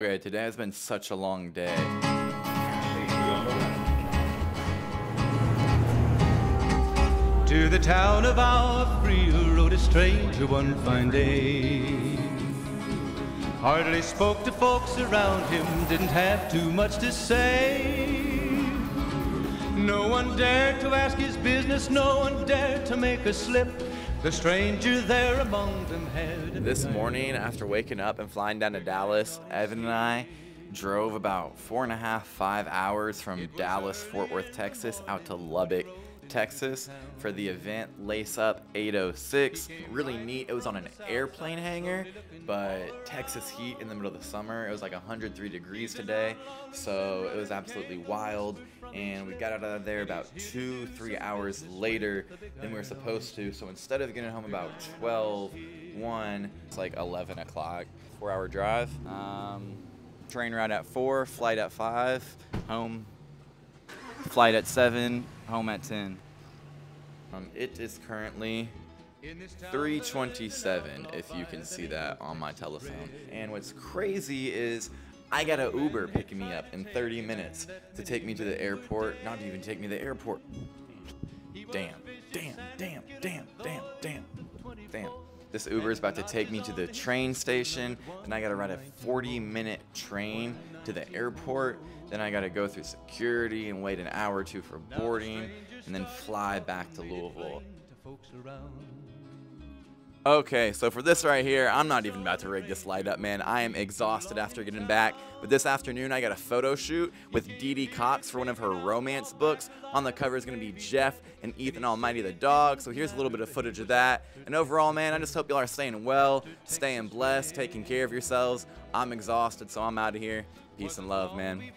Okay, today has been such a long day. To the town of Agua Fria rode a stranger one fine day. Hardly spoke to folks around him, didn't have too much to say. No one dared to ask his business, no one dared to make a slip. The stranger there among them had. This morning, after waking up and flying down to Dallas, Evan and I drove about four and a half, five hours from Dallas, Fort Worth, Texas, out to Lubbock, Texas for the event Lace Up 806. Really neat. It was on an airplane hangar, but Texas heat in the middle of the summer. It was like 103 degrees today, so it was absolutely wild. And we got out of there about two, three hours later than we were supposed to. So instead of getting home about 12, 1, it's like 11 o'clock. Four hour drive. Um, train ride at 4, flight at 5, home flight at 7, home at 10. Um, it is currently 327 if you can see that on my telephone. And what's crazy is I got an Uber picking me up in 30 minutes to take me to the airport, not even take me to the airport. Damn, damn, damn, damn, damn, damn, damn. This Uber is about to take me to the train station, then I gotta ride a 40 minute train to the airport, then I gotta go through security and wait an hour or two for boarding, and then fly back to Louisville. Okay, so for this right here, I'm not even about to rig this light up, man. I am exhausted after getting back. But this afternoon, I got a photo shoot with Dee Dee Cox for one of her romance books. On the cover is going to be Jeff and Ethan Almighty the dog. So here's a little bit of footage of that. And overall, man, I just hope y'all are staying well, staying blessed, taking care of yourselves. I'm exhausted, so I'm out of here. Peace and love, man.